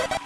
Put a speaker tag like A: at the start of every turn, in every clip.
A: you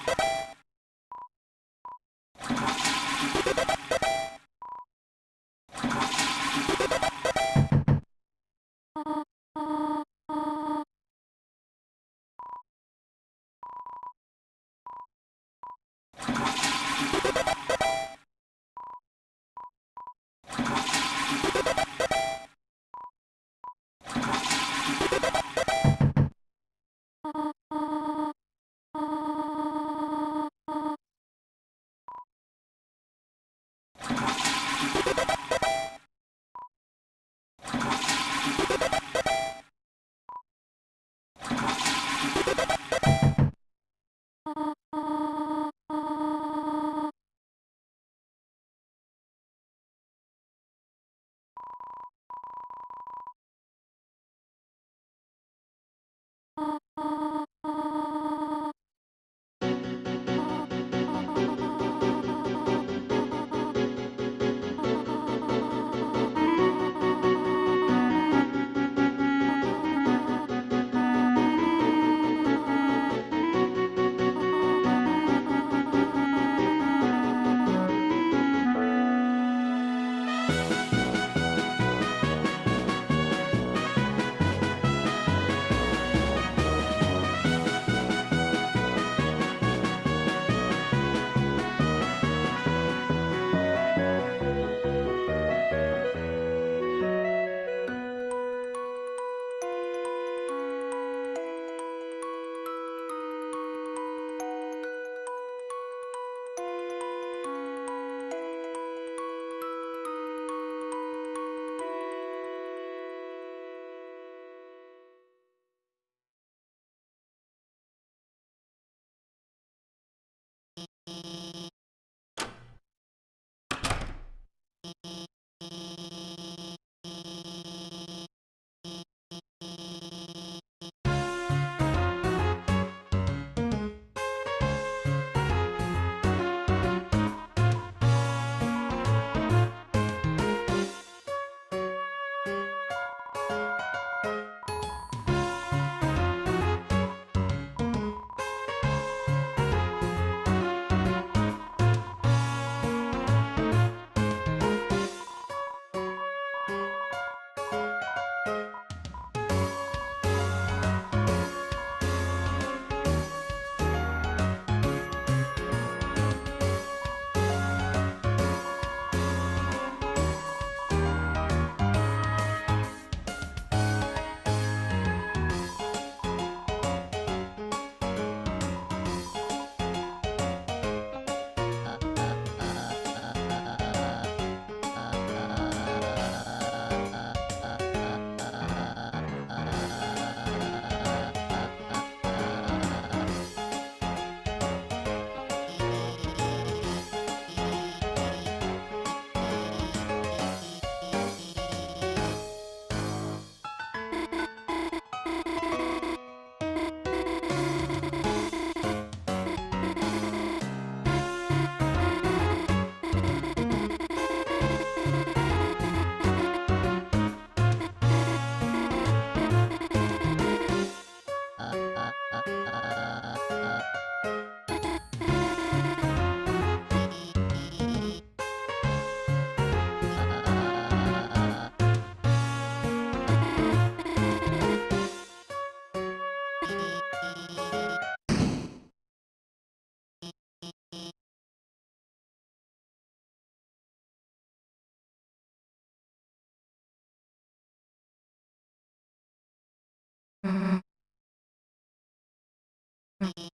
A: me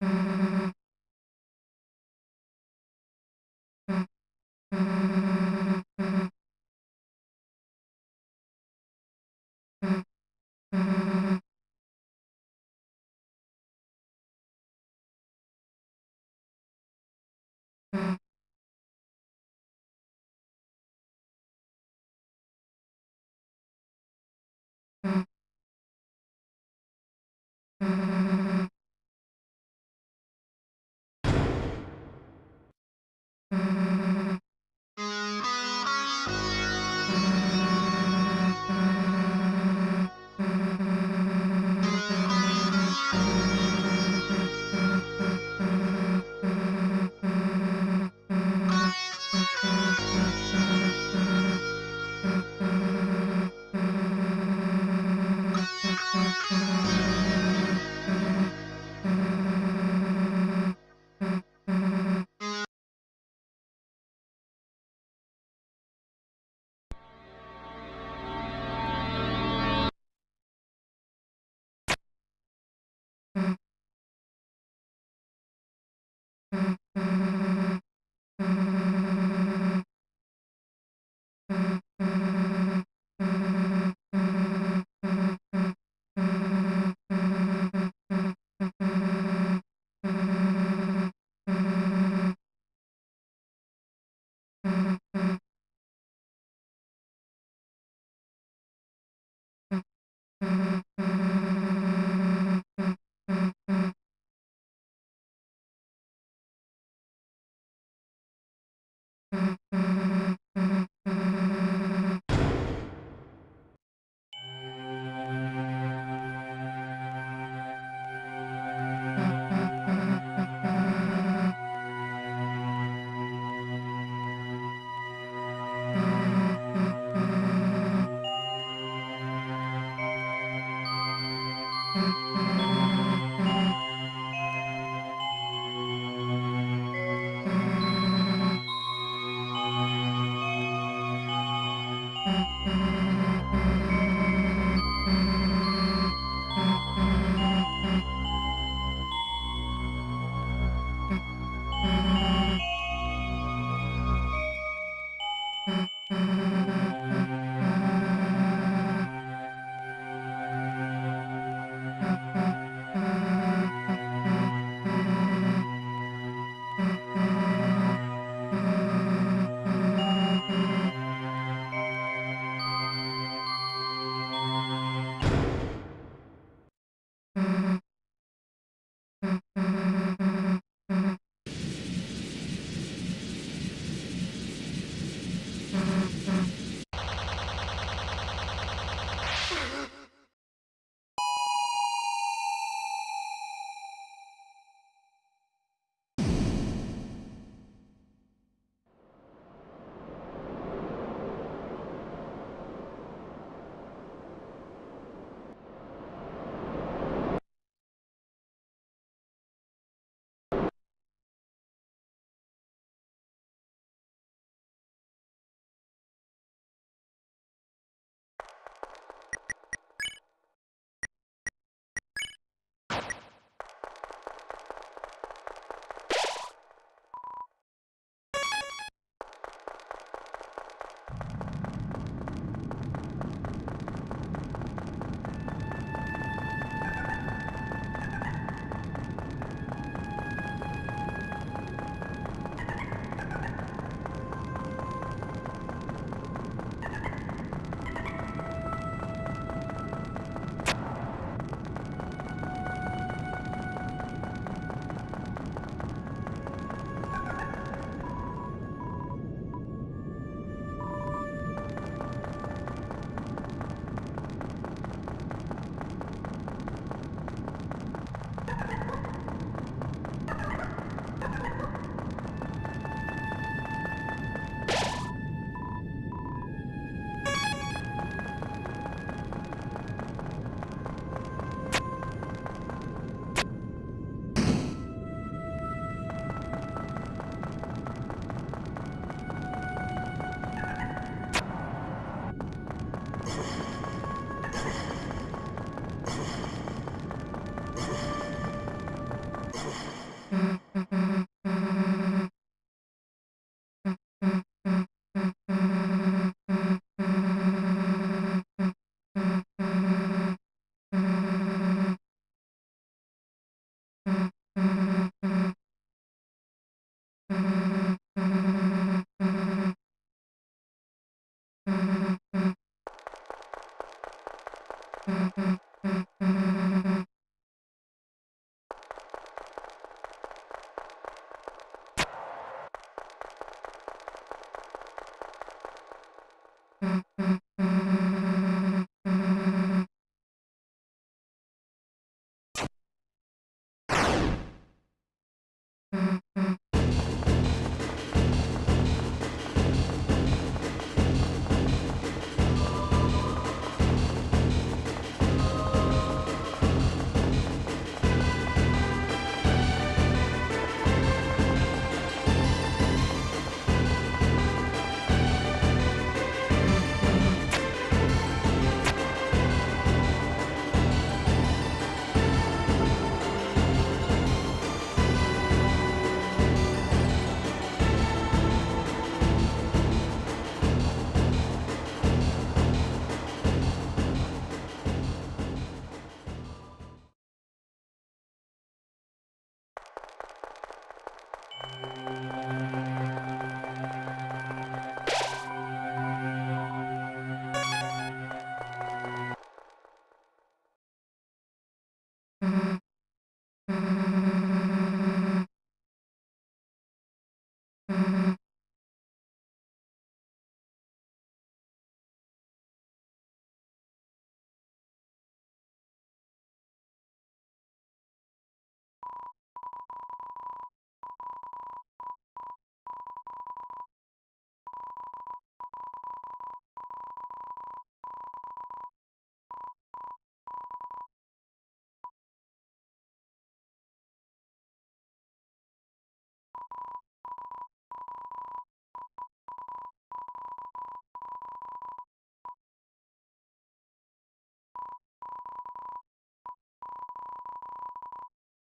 A: Mm-hmm. you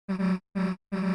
A: 嗯嗯嗯。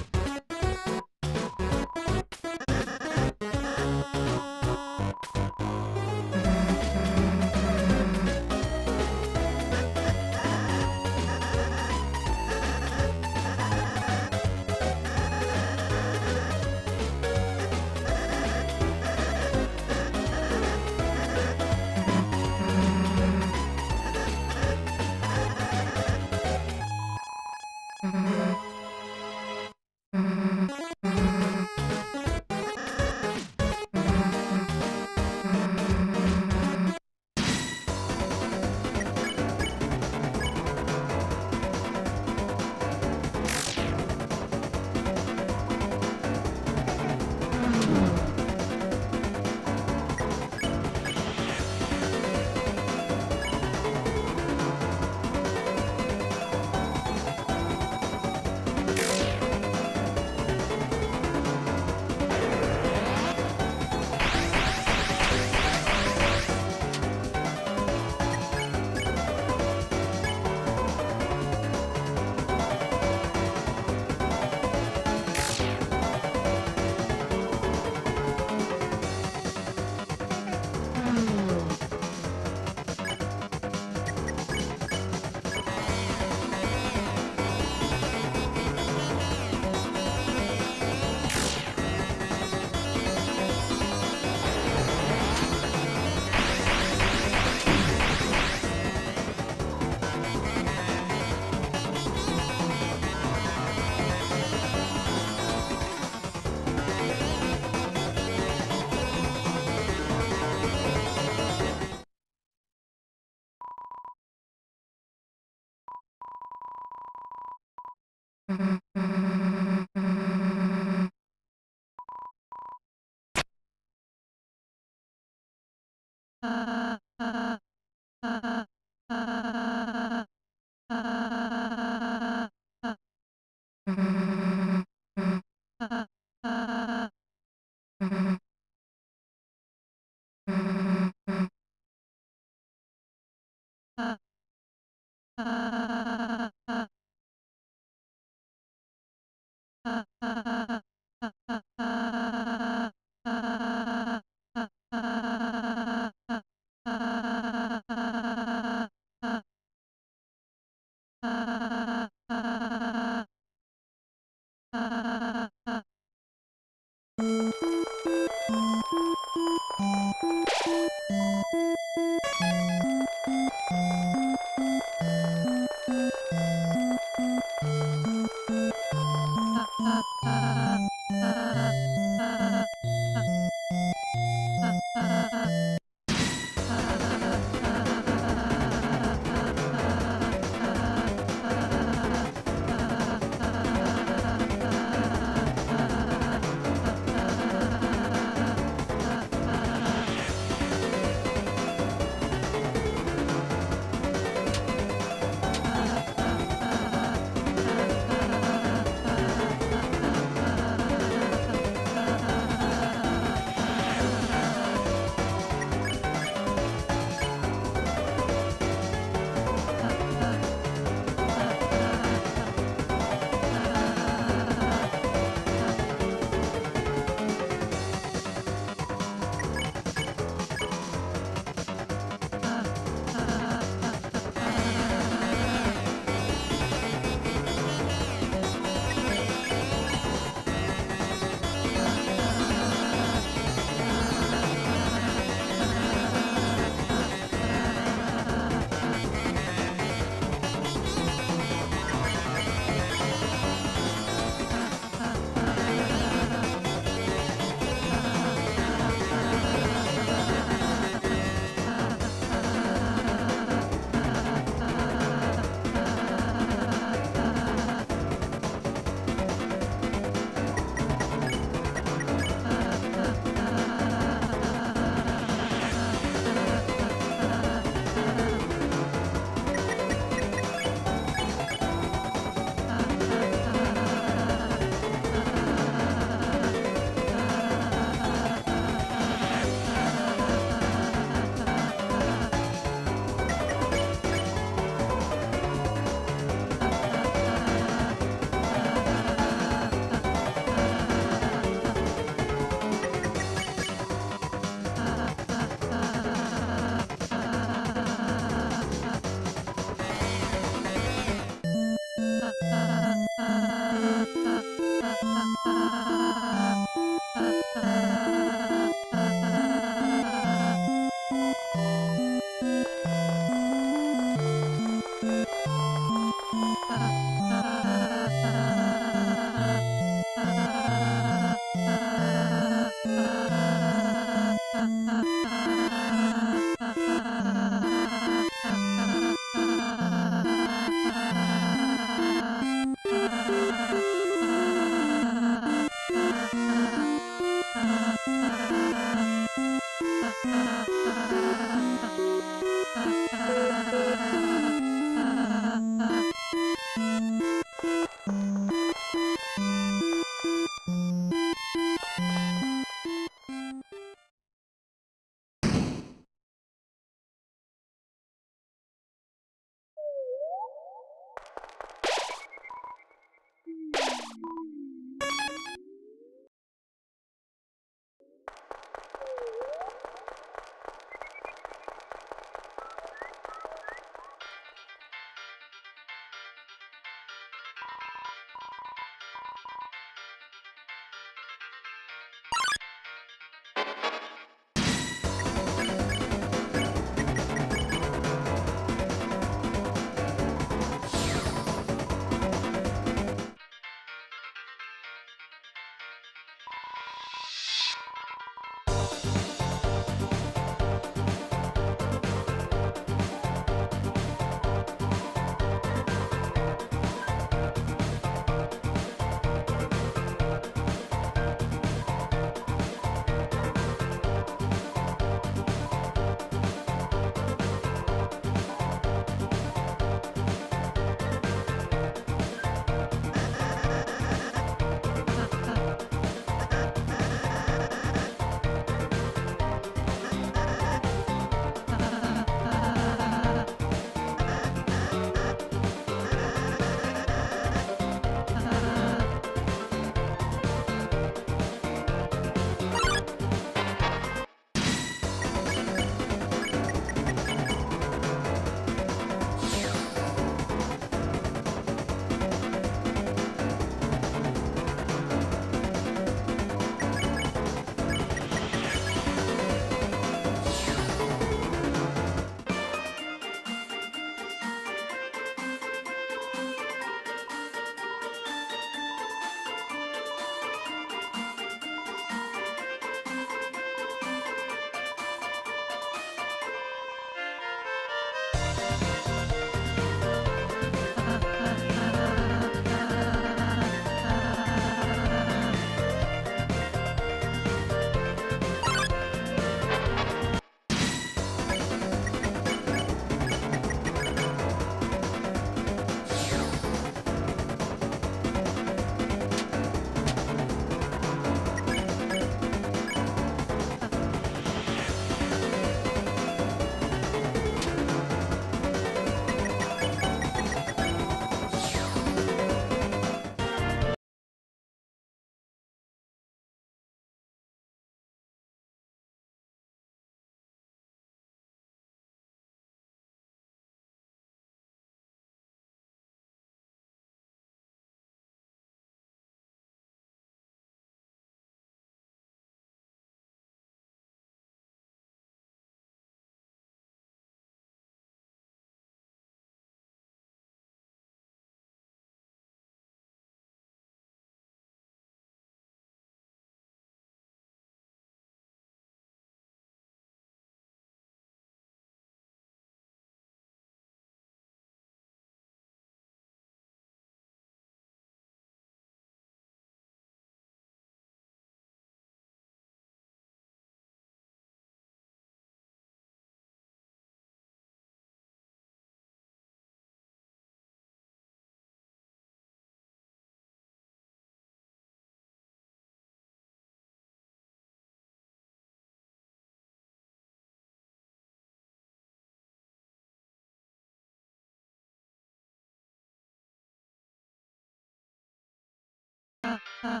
A: あ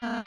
A: あ。